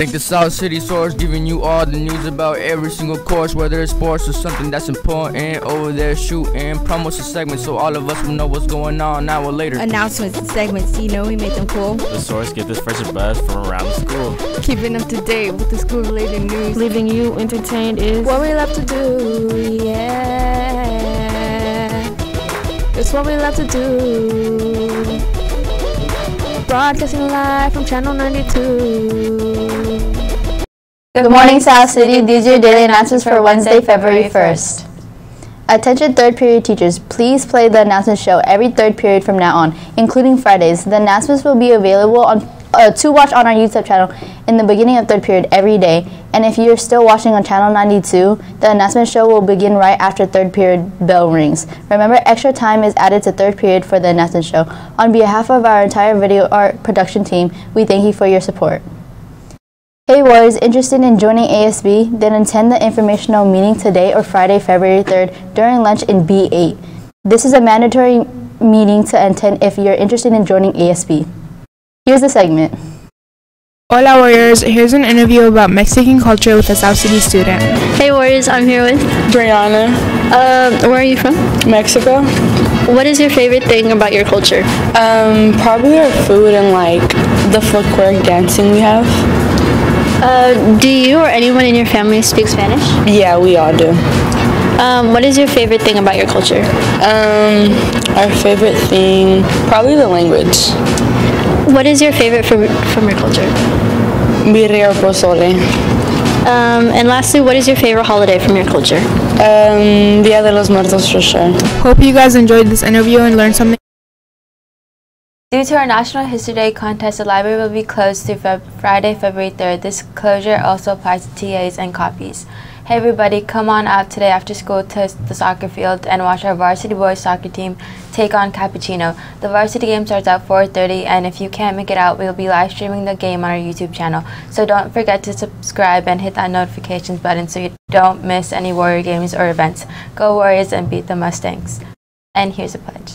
Thank the South City Source giving you all the news about every single course, whether it's sports or something that's important. Over there shooting, promos a segment so all of us will know what's going on now or later. Announcements and segments, you know we make them cool. The Source get this fresh buzz from around the school. Keeping up to date with the school related news. Leaving you entertained is what we love to do, yeah. It's what we love to do. Broadcasting live from Channel 92. Good morning, South City. These are your daily announcements for Wednesday, February 1st. Attention third period teachers, please play the announcement show every third period from now on, including Fridays. The announcements will be available on uh, to watch on our YouTube channel in the beginning of third period every day. And if you're still watching on channel 92, the announcement show will begin right after third period bell rings. Remember, extra time is added to third period for the announcement show. On behalf of our entire video art production team, we thank you for your support. Hey Warriors, interested in joining ASB? Then attend the informational meeting today or Friday, February 3rd during lunch in B8. This is a mandatory meeting to attend if you're interested in joining ASB. Here's the segment. Hola Warriors, here's an interview about Mexican culture with a South City student. Hey Warriors, I'm here with Brianna. Uh, where are you from? Mexico. What is your favorite thing about your culture? Um, probably our food and like the folkloric dancing we have. Uh, do you or anyone in your family speak Spanish? Yeah, we all do. Um, what is your favorite thing about your culture? Um, our favorite thing, probably the language. What is your favorite from, from your culture? Birria pozole. Um, and lastly, what is your favorite holiday from your culture? Um, Dia de los Muertos for sure. Hope you guys enjoyed this interview and learned something. Due to our National History Day contest, the library will be closed through Feb Friday, February 3rd. This closure also applies to TAs and copies. Hey everybody, come on out today after school to the soccer field and watch our varsity boys soccer team take on Capuchino. The varsity game starts at 4.30 and if you can't make it out, we'll be live streaming the game on our YouTube channel. So don't forget to subscribe and hit that notifications button so you don't miss any Warrior games or events. Go Warriors and beat the Mustangs. And here's a pledge.